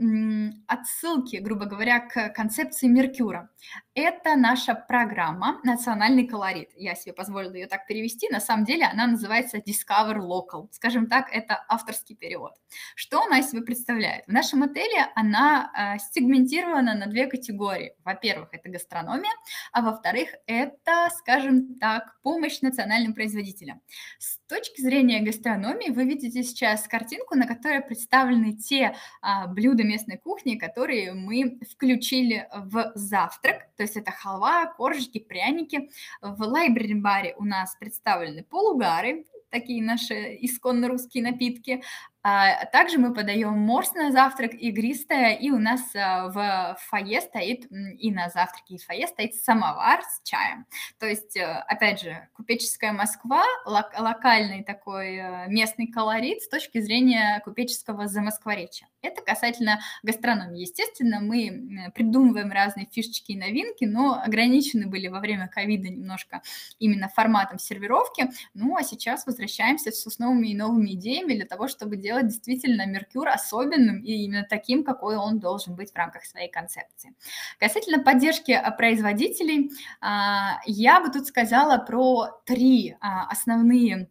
отсылки, грубо говоря, к концепции Меркюра. Это наша программа «Национальный колорит». Я себе позволила ее так перевести. На самом деле она называется Discover Local. Скажем так, это авторский перевод. Что она из себя представляет? В нашем отеле она э, сегментирована на две категории. Во-первых, это гастрономия, а во-вторых, это, скажем так, помощь национальным производителям. С точки зрения гастрономии вы видите сейчас картинку, на которой представлены те а, блюда местной кухни, которые мы включили в завтрак. То есть это халва, коржики, пряники. В лайбрери-баре у нас представлены полугары, такие наши исконно русские напитки. А, также мы подаем морс на завтрак, игристое, и у нас а, в фойе стоит, и на завтраке и в фойе стоит самовар с чаем. То есть, э, опять же, купеческая Москва, лок локальный такой э, местный колорит с точки зрения купеческого замоскворечья. Это касательно гастрономии. Естественно, мы придумываем разные фишечки и новинки, но ограничены были во время ковида немножко именно форматом сервировки. Ну, а сейчас возвращаемся с новыми и новыми идеями для того, чтобы делать сделать действительно Меркюр особенным и именно таким, какой он должен быть в рамках своей концепции. Касательно поддержки а, производителей, а, я бы тут сказала про три а, основные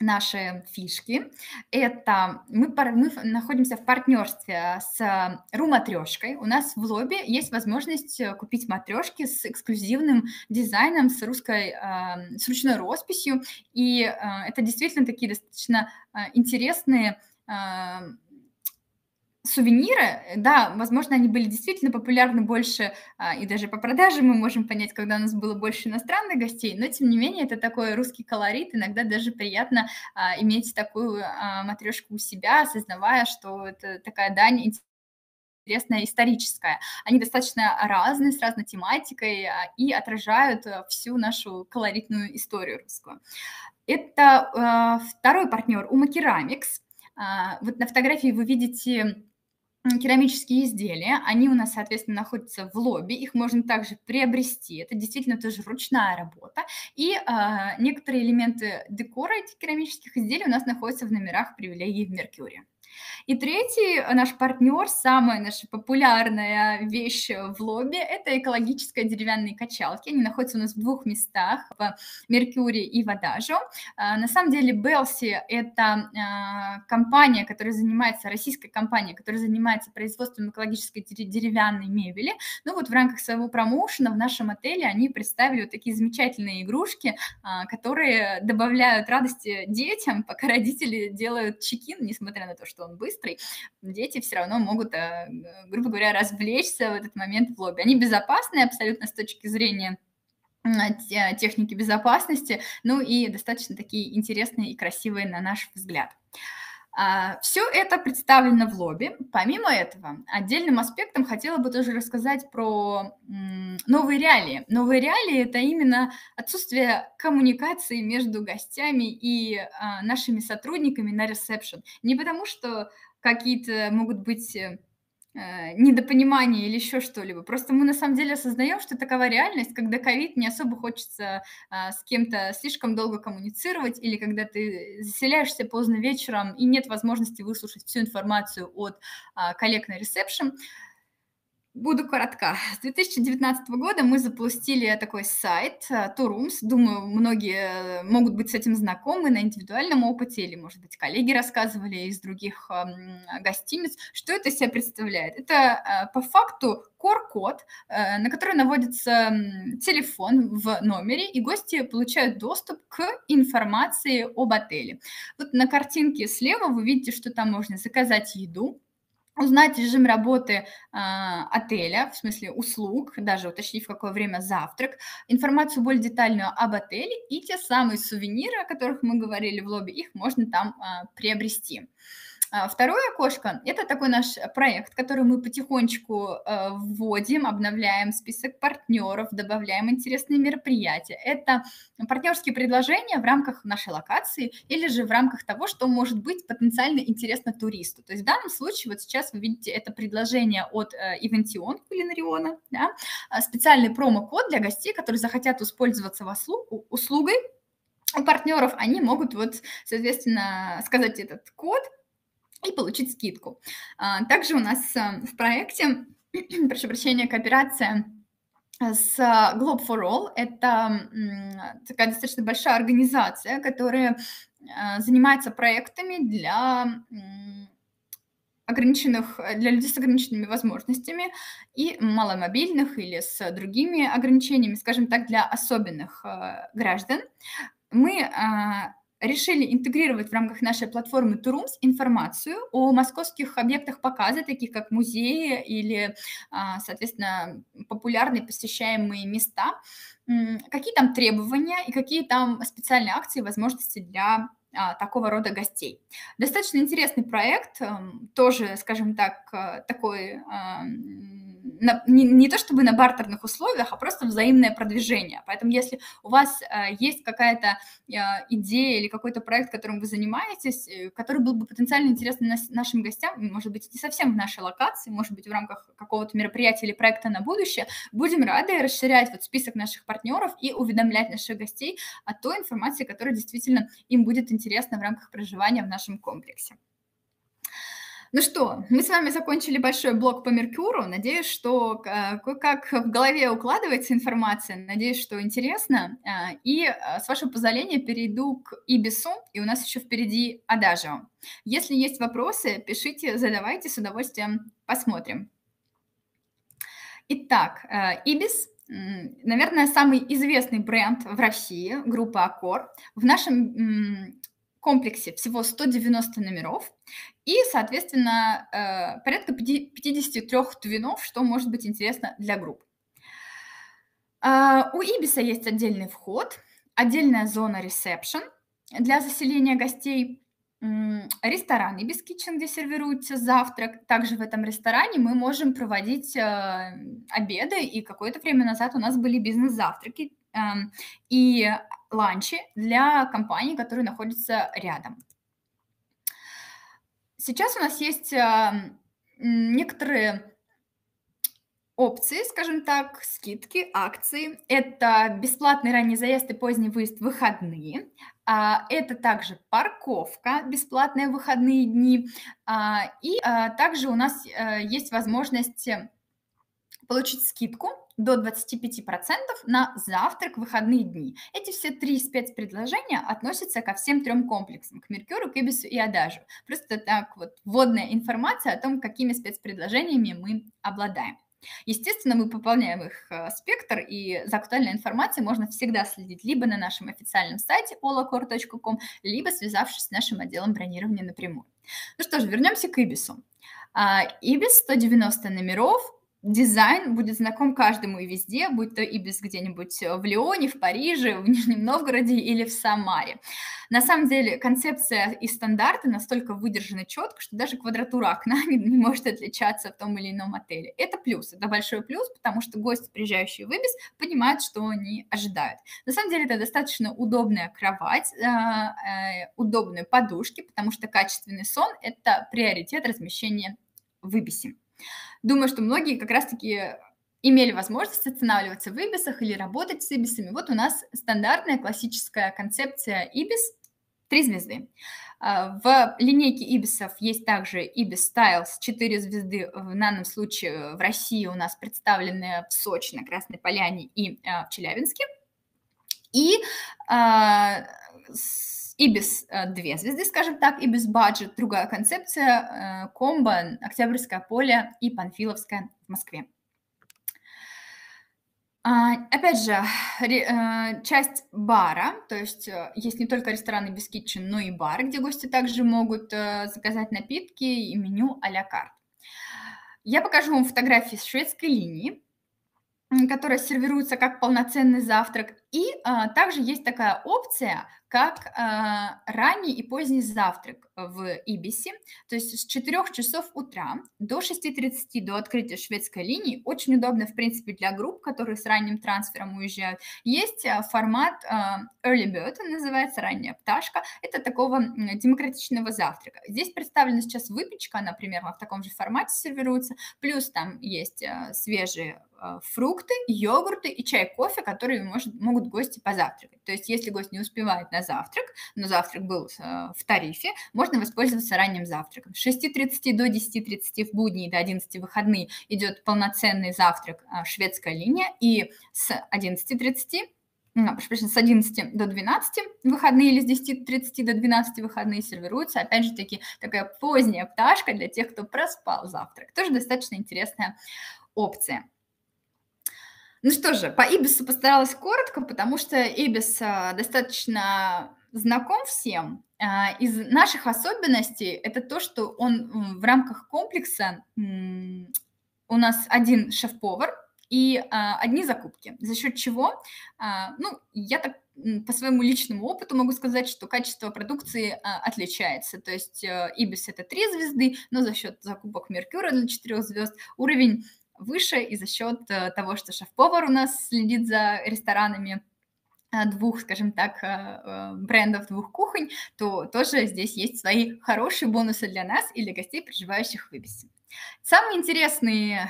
наши фишки. Это мы, мы находимся в партнерстве с Ру-матрешкой. У нас в лобби есть возможность купить матрешки с эксклюзивным дизайном, с русской, с ручной росписью. И это действительно такие достаточно интересные сувениры, да, возможно, они были действительно популярны больше, а, и даже по продаже мы можем понять, когда у нас было больше иностранных гостей, но, тем не менее, это такой русский колорит, иногда даже приятно а, иметь такую а, матрешку у себя, осознавая, что это такая дань интересная историческая. Они достаточно разные, с разной тематикой и отражают всю нашу колоритную историю русскую. Это э, второй партнер Ума Керамикс. Э, вот на фотографии вы видите керамические изделия, они у нас, соответственно, находятся в лобби, их можно также приобрести, это действительно тоже ручная работа, и э, некоторые элементы декора этих керамических изделий у нас находятся в номерах привилегий в Меркьюре. И третий э, наш партнер, самая наша популярная вещь в лобби, это экологические деревянные качалки. Они находятся у нас в двух местах, в Меркьюре и в Адажо. А, на самом деле Белси – это а, компания, которая занимается, российская компания, которая занимается производством экологической деревянной мебели. Ну вот в рамках своего промоушена в нашем отеле они представили вот такие замечательные игрушки, а, которые добавляют радости детям, пока родители делают чекин, несмотря на то, что он быстрый, дети все равно могут, э, грубо говоря, развлечься в этот момент в лобби. Они безопасны абсолютно с точки зрения техники безопасности, ну и достаточно такие интересные и красивые на наш взгляд. А, Все это представлено в лобби. Помимо этого, отдельным аспектом хотела бы тоже рассказать про новые реалии. Новые реалии – это именно отсутствие коммуникации между гостями и а, нашими сотрудниками на ресепшн. Не потому, что какие-то могут быть э, недопонимание или еще что-либо. Просто мы на самом деле осознаем, что такова реальность, когда ковид не особо хочется а, с кем-то слишком долго коммуницировать, или когда ты заселяешься поздно вечером и нет возможности выслушать всю информацию от а, коллег на ресепшн. Буду коротка. С 2019 года мы запустили такой сайт Turums. Э, Думаю, многие могут быть с этим знакомы на индивидуальном опыте, или, может быть, коллеги рассказывали из других гостиниц. Что это себя представляет? Это э, по факту QR-код, э, на который наводится телефон в номере, и гости получают доступ к информации об отеле. Вот на картинке слева вы видите, что там можно заказать еду, узнать режим работы э, отеля, в смысле услуг, даже уточнить, в какое время завтрак, информацию более детальную об отеле и те самые сувениры, о которых мы говорили в лобби, их можно там э, приобрести. А, второе окошко – это такой наш проект, который мы потихонечку э, вводим, обновляем список партнеров, добавляем интересные мероприятия. Это партнерские предложения в рамках нашей локации или же в рамках того, что может быть потенциально интересно туристу. То есть в данном случае вот сейчас вы видите это предложение от э, Evention Кулинариона, да, а, специальный промокод для гостей, которые захотят воспользоваться услугой, у партнеров они могут вот, соответственно, сказать этот код, и получить скидку. А, также у нас э, в проекте, прошу прощения, кооперация с Globe for All. Это такая достаточно большая организация, которая э, занимается проектами для ограниченных, для людей с ограниченными возможностями и маломобильных или с другими ограничениями, скажем так, для особенных э, граждан. Мы решили интегрировать в рамках нашей платформы Турумс информацию о московских объектах показа, таких как музеи или, а, соответственно, популярные посещаемые места, какие там требования и какие там специальные акции возможности для а, такого рода гостей. Достаточно интересный проект, эм, тоже, скажем так, э, такой на, не, не то чтобы на бартерных условиях, а просто взаимное продвижение. Поэтому если у вас э, есть какая-то э, идея или какой-то проект, которым вы занимаетесь, э, который был бы потенциально интересен нас, нашим гостям, может быть, не совсем в нашей локации, может быть, в рамках какого-то мероприятия или проекта на будущее, будем рады расширять вот список наших партнеров и уведомлять наших гостей о той информации, которая действительно им будет интересна в рамках проживания в нашем комплексе. Ну что, мы с вами закончили большой блок по Меркуру. Надеюсь, что э, как в голове укладывается информация. Надеюсь, что интересно. Э, и э, с вашего позволения перейду к Ибису, и у нас еще впереди Адажио. Если есть вопросы, пишите, задавайте, с удовольствием посмотрим. Итак, Ибис наверное, самый известный бренд в России, группа Аккор. В нашем комплексе всего 190 номеров и, соответственно, э, порядка 53 твинов, что может быть интересно для групп. А, у Ибиса есть отдельный вход, отдельная зона ресепшн для заселения гостей, ресторан Ибис Kitchen, где сервируется завтрак. Также в этом ресторане мы можем проводить э, обеды, и какое-то время назад у нас были бизнес-завтраки, эм, и ланчи для компаний, которые находятся рядом. Сейчас у нас есть а, некоторые опции, скажем так, скидки, акции. Это бесплатный ранний заезд и поздний выезд в выходные. А, это также парковка, бесплатные выходные дни. А, и также у нас э, есть возможность получить скидку до 25% на завтрак выходные дни. Эти все три спецпредложения относятся ко всем трем комплексам, к Меркюру, к и Адажу. Просто так вот вводная информация о том, какими спецпредложениями мы обладаем. Естественно, мы пополняем их э, спектр, и за актуальной информацией можно всегда следить либо на нашем официальном сайте olacor.com, либо связавшись с нашим отделом бронирования напрямую. Ну что же, вернемся к Ибису. А, Ибис 190 номеров, дизайн будет знаком каждому и везде, будь то Ибис где-нибудь в Лионе, в Париже, в Нижнем Новгороде или в Самаре. На самом деле концепция и стандарты настолько выдержаны четко, что даже квадратура окна не, не может отличаться в том или ином отеле. Это плюс, это большой плюс, потому что гости, приезжающие в Ибис, понимают, что они ожидают. На самом деле это достаточно удобная кровать, э, э, удобные подушки, потому что качественный сон – это приоритет размещения в Ибисе. Думаю, что многие как раз-таки имели возможность останавливаться в Ибисах или работать с Ибисами. Вот у нас стандартная классическая концепция Ибис три звезды. А, в линейке Ибисов есть также Ibis Styles 4 звезды. В данном случае в России у нас представлены в Сочи, на Красной Поляне и а, в Челябинске. И а, Ибис две звезды, скажем так, Ибис Budget, другая концепция, комбо, Октябрьское поле и Панфиловская в Москве. А, опять же, э, часть бара, то есть э, есть не только рестораны без kitchen, но и бар, где гости также могут э, заказать напитки и меню а-ля карт. Я покажу вам фотографии с шведской линии, которая сервируется как полноценный завтрак. И а, также есть такая опция, как а, ранний и поздний завтрак в Ибисе, то есть с 4 часов утра до 6.30 до открытия шведской линии. Очень удобно, в принципе, для групп, которые с ранним трансфером уезжают. Есть а, формат а, Early Bird, называется ранняя пташка. Это такого демократичного завтрака. Здесь представлена сейчас выпечка, например, в таком же формате сервируется, плюс там есть а, свежие а, фрукты, йогурты и чай, кофе, которые может, могут гости позавтракать. То есть если гость не успевает на завтрак, но завтрак был э, в тарифе, можно воспользоваться ранним завтраком. С 6.30 до 10.30 в будни и до 11 выходные идет полноценный завтрак э, шведская линия, и с 11.30 с 11 до 12 выходные или с 10.30 до 12 выходные сервируются. Опять же таки, такая поздняя пташка для тех, кто проспал завтрак. Тоже достаточно интересная опция. Ну что же, по Ибису постаралась коротко, потому что Ибис а, достаточно знаком всем. А, из наших особенностей это то, что он в рамках комплекса у нас один шеф-повар и а, одни закупки, за счет чего, ну, я так по своему личному опыту могу сказать, что качество продукции отличается. То есть э, Ибис это три звезды, но за счет закупок Меркюра для четырех звезд уровень выше, и за счет э, того, что шеф-повар у нас следит за ресторанами э, двух, скажем так, э, брендов двух кухонь, то тоже здесь есть свои хорошие бонусы для нас и для гостей, проживающих в Ибисе. Самый интересный э,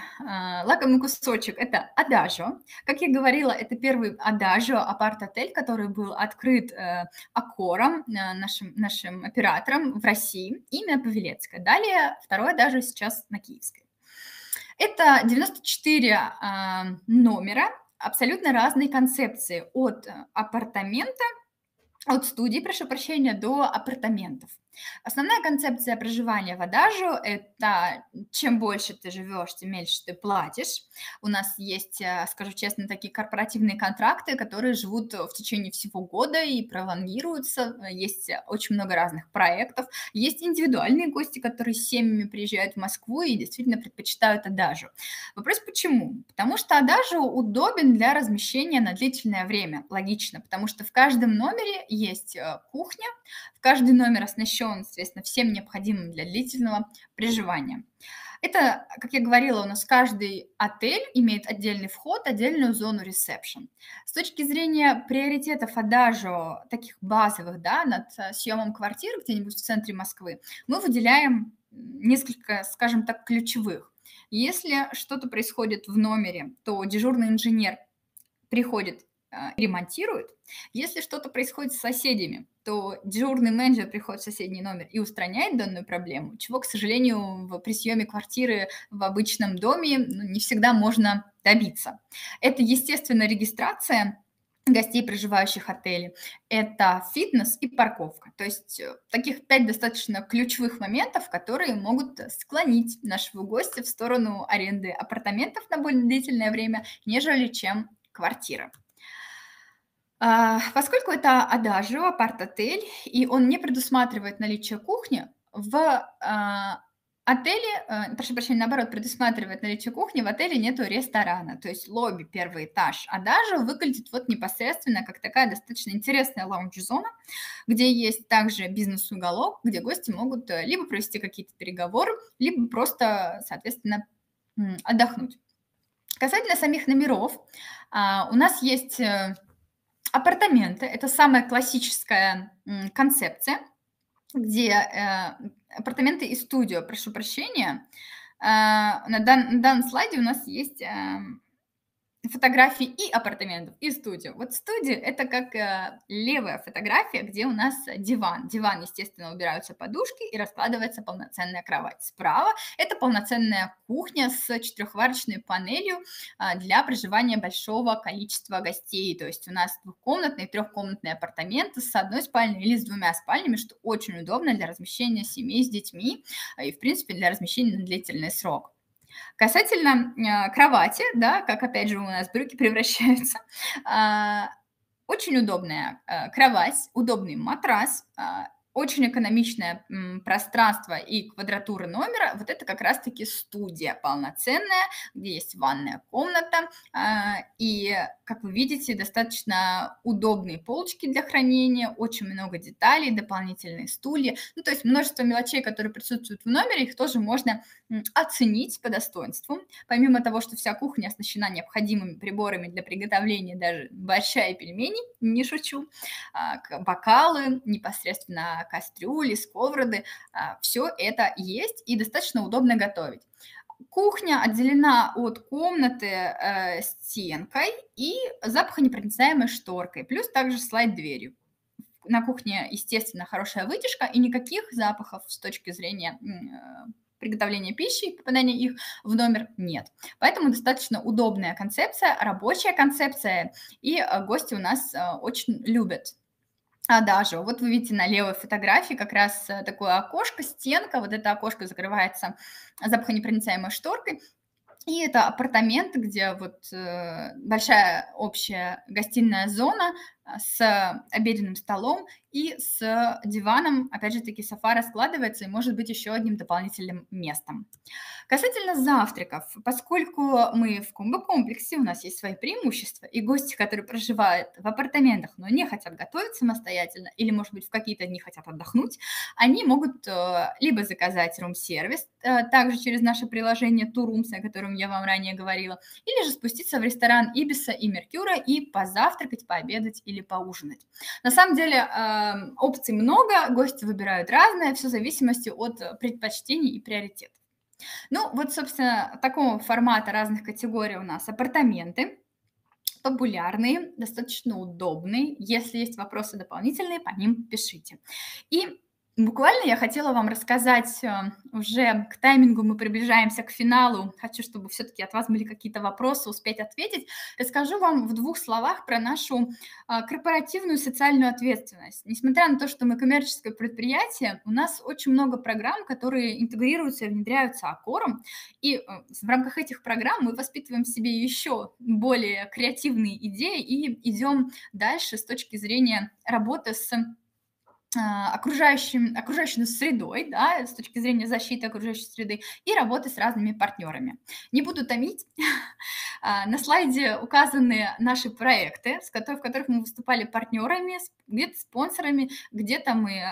лакомый кусочек – это Адажо. Как я говорила, это первый Адажо апарт-отель, который был открыт э, Акором, э, нашим, нашим оператором в России, именно Павелецкая. Далее второй Адажо сейчас на Киевской. Это 94 а, номера, абсолютно разные концепции от апартамента, от студии, прошу прощения, до апартаментов. Основная концепция проживания в Адажу – это чем больше ты живешь, тем меньше ты платишь. У нас есть, э, скажу честно, такие корпоративные контракты, которые живут в течение всего года и пролонгируются. Есть очень много разных проектов. Есть индивидуальные гости, которые с семьями приезжают в Москву и действительно предпочитают Адажу. Вопрос почему? Потому что Адажу удобен для размещения на длительное время. Логично, потому что в каждом номере есть э, кухня, каждый номер оснащен, соответственно, всем необходимым для длительного проживания. Это, как я говорила, у нас каждый отель имеет отдельный вход, отдельную зону ресепшн. С точки зрения приоритетов адажу, таких базовых, да, над э, съемом квартир где-нибудь в центре Москвы, мы выделяем несколько, скажем так, ключевых. Если что-то происходит в номере, то дежурный инженер приходит а, ремонтирует. Если что-то происходит с соседями, то дежурный менеджер приходит в соседний номер и устраняет данную проблему, чего, к сожалению, в, при съеме квартиры в обычном доме ну, не всегда можно добиться. Это, естественно, регистрация гостей, проживающих в отеле, это фитнес и парковка. То есть э, таких пять достаточно ключевых моментов, которые могут склонить нашего гостя в сторону аренды апартаментов на более длительное время, нежели чем квартира. А, поскольку это адажио, апарт-отель, и он не предусматривает наличие кухни, в а, отеле, э, прошу прощения, наоборот, предусматривает наличие кухни, в отеле нету ресторана, то есть лобби, первый этаж, а даже выглядит вот непосредственно как такая достаточно интересная лаунж-зона, где есть также бизнес-уголок, где гости могут э, либо провести какие-то переговоры, либо просто, соответственно, отдохнуть. Касательно самих номеров, а, у нас есть э, апартаменты, это самая классическая концепция, где апартаменты и студио, прошу прощения. А, на, дан, на данном слайде у нас есть фотографии и апартаментов, и студию. Вот студия – это как э, левая фотография, где у нас диван. Диван, естественно, убираются подушки и раскладывается полноценная кровать. Справа – это полноценная кухня с четырехварочной панелью э, для проживания большого количества гостей. То есть у нас двухкомнатные, трехкомнатные апартаменты с одной спальней или с двумя спальнями, что очень удобно для размещения семей с детьми э, и, в принципе, для размещения на длительный срок. Касательно э, кровати, да, как опять же у нас брюки превращаются, э, очень удобная э, кровать, удобный матрас, а, очень экономичное пространство и квадратура номера, вот это как раз-таки студия полноценная, где есть ванная комната, а, и, как вы видите, достаточно удобные полочки для хранения, очень много деталей, дополнительные стулья, ну, то есть множество мелочей, которые присутствуют в номере, их тоже можно оценить по достоинству. Помимо того, что вся кухня оснащена необходимыми приборами для приготовления даже борща и пельменей, не шучу, а, бокалы, непосредственно кастрюли, сковороды, а, все это есть и достаточно удобно готовить. Кухня отделена от комнаты э, стенкой и запахонепроницаемой шторкой, плюс также слайд-дверью. На кухне, естественно, хорошая вытяжка и никаких запахов с точки зрения э, приготовления пищи и попадания их в номер нет. Поэтому достаточно удобная концепция, рабочая концепция, и э, гости у нас э, очень любят а даже вот вы видите на левой фотографии как раз э, такое окошко, стенка, вот это окошко закрывается запахонепроницаемой шторкой, и это апартаменты, где вот э, большая общая гостиная зона с обеденным столом и с диваном, опять же таки, софа раскладывается и может быть еще одним дополнительным местом. Касательно завтраков, поскольку мы в комбо-комплексе, у нас есть свои преимущества, и гости, которые проживают в апартаментах, но не хотят готовить самостоятельно, или, может быть, в какие-то дни хотят отдохнуть, они могут э, либо заказать рум-сервис, э, также через наше приложение Турумс, о котором я вам ранее говорила, или же спуститься в ресторан Ибиса и Меркюра и позавтракать, пообедать или поужинать. На самом деле э, опций много, гости выбирают разное, все в зависимости от предпочтений и приоритетов. Ну, вот, собственно, такого формата разных категорий у нас апартаменты, популярные, достаточно удобные. Если есть вопросы дополнительные, по ним пишите. И Буквально я хотела вам рассказать, э, уже к таймингу мы приближаемся к финалу, хочу, чтобы все-таки от вас были какие-то вопросы, успеть ответить. Расскажу вам в двух словах про нашу а, корпоративную социальную ответственность. Несмотря на то, что мы коммерческое предприятие, у нас очень много программ, которые интегрируются и внедряются Акором, и э, в рамках этих программ мы воспитываем в себе еще более креативные идеи и идем дальше с точки зрения работы с окружающим, окружающей средой, да, с точки зрения защиты окружающей среды, и работы с разными партнерами. Не буду томить. А, на слайде указаны наши проекты, в которых мы выступали партнерами, где-то спонсорами, где-то мы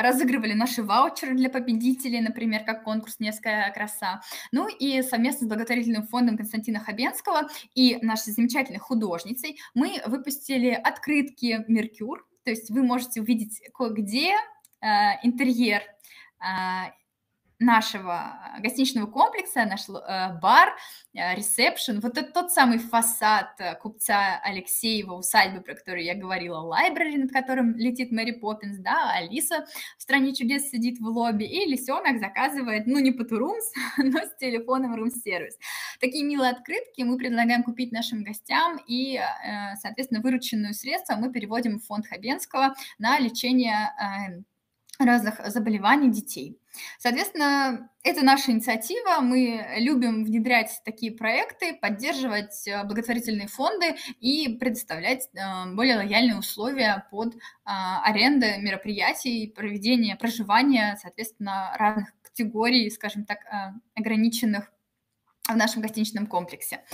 разыгрывали наши ваучеры для победителей, например, как конкурс «Невская краса». Ну и совместно с благотворительным фондом Константина Хабенского и нашей замечательной художницей мы выпустили открытки «Меркюр», то есть вы можете увидеть кое-где э, интерьер э, нашего гостиничного комплекса, наш э, бар, э, ресепшн, вот это тот самый фасад э, купца Алексеева усадьбы, про которую я говорила, лайбрери, над которым летит Мэри Поппинс, да, Алиса в «Стране чудес» сидит в лобби, и лисенок заказывает, ну, не по Турумс, но с телефоном рум-сервис. Такие милые открытки мы предлагаем купить нашим гостям, и, соответственно, вырученную средства мы переводим в фонд Хабенского на лечение разных заболеваний детей. Соответственно, это наша инициатива. Мы любим внедрять такие проекты, поддерживать э, благотворительные фонды и предоставлять э, более лояльные условия под а, аренды мероприятий, проведение проживания, соответственно, разных категорий, скажем так, э, ограниченных в нашем гостиничном комплексе.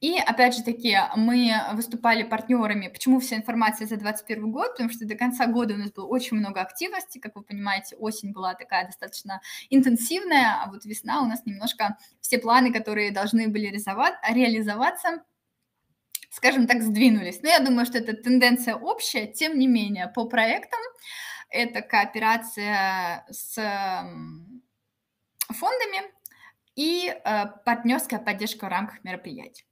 И опять же таки мы выступали партнерами. Почему вся информация за 2021 год? Потому что до конца года у нас было очень много активности. Как вы понимаете, осень была такая достаточно интенсивная, а вот весна у нас немножко все планы, которые должны были реализоваться, скажем так, сдвинулись. Но я думаю, что это тенденция общая. Тем не менее, по проектам это кооперация с фондами, и э, партнерская поддержка в рамках мероприятий.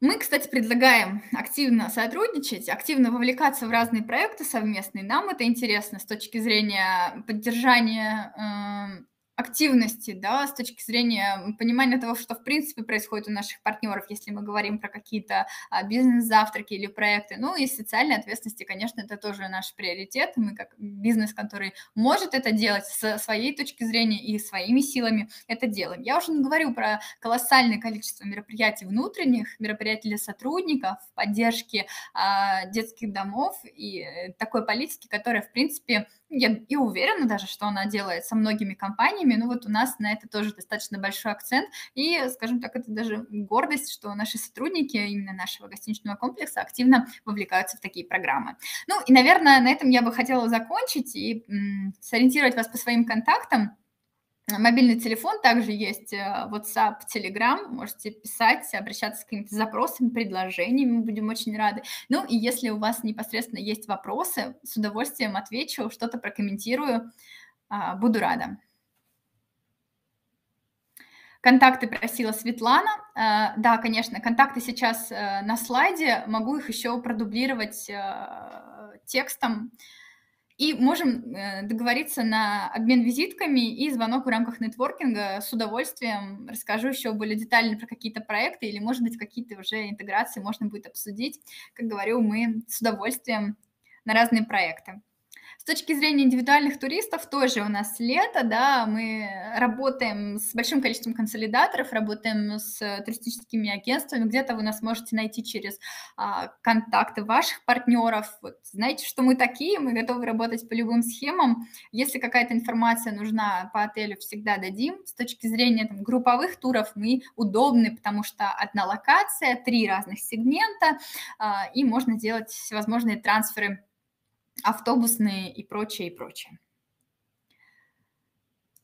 Мы, кстати, предлагаем активно сотрудничать, активно вовлекаться в разные проекты совместные. Нам это интересно с точки зрения поддержания э, активности, да, с точки зрения понимания того, что в принципе происходит у наших партнеров, если мы говорим про какие-то а, бизнес-завтраки или проекты. Ну и социальной ответственности, конечно, это тоже наш приоритет. Мы как бизнес, который может это делать с своей точки зрения и своими силами это делаем. Я уже не говорю про колоссальное количество мероприятий внутренних, мероприятий для сотрудников, поддержки а, детских домов и э, такой политики, которая, в принципе, я и уверена даже, что она делает со многими компаниями, но вот у нас на это тоже достаточно большой акцент, и, скажем так, это даже гордость, что наши сотрудники именно нашего гостиничного комплекса активно вовлекаются в такие программы. Ну и, наверное, на этом я бы хотела закончить и сориентировать вас по своим контактам. Мобильный телефон, также есть э, WhatsApp, Telegram, можете писать, обращаться с какими-то запросами, предложениями, мы будем очень рады. Ну и если у вас непосредственно есть вопросы, с удовольствием отвечу, что-то прокомментирую, а, буду рада. Контакты просила Светлана. Э, да, конечно, контакты сейчас э, на слайде, могу их еще продублировать текстом. И можем э, договориться на обмен визитками и звонок в рамках нетворкинга. С удовольствием расскажу еще более детально про какие-то проекты или, может быть, какие-то уже интеграции можно будет обсудить. Как говорю, мы с удовольствием на разные проекты. С точки зрения индивидуальных туристов тоже у нас лето, да, мы работаем с большим количеством консолидаторов, работаем с туристическими агентствами, где-то вы нас можете найти через а, контакты ваших партнеров. Вот, знаете, что мы такие, мы готовы работать по любым схемам. Если какая-то информация нужна по отелю, всегда дадим. С точки зрения там, групповых туров мы удобны, потому что одна локация, три разных сегмента, а, и можно делать всевозможные трансферы автобусные и прочее, и прочее.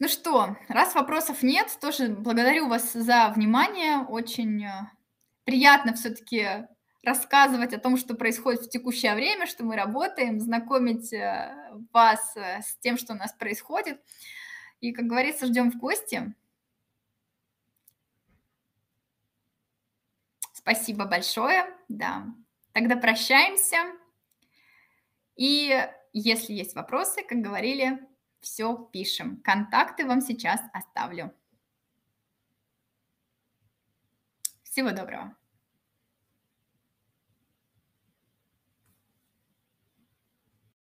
Ну что, раз вопросов нет, тоже благодарю вас за внимание. Очень э, приятно все-таки рассказывать о том, что происходит в текущее время, что мы работаем, знакомить э, вас э, с тем, что у нас происходит. И, как говорится, ждем в гости. Спасибо большое. Да. Тогда прощаемся. И если есть вопросы, как говорили, все пишем. Контакты вам сейчас оставлю. Всего доброго.